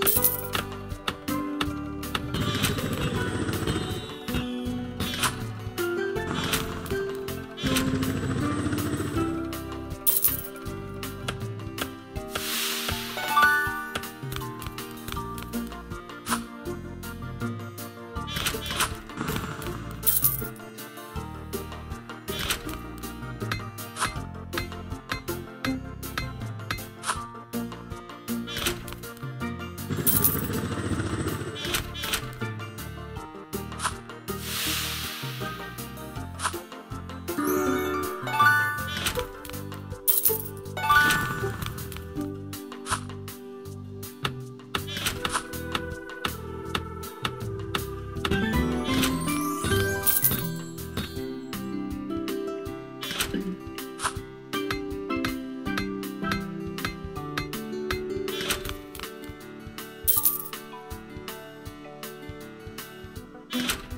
Bye. You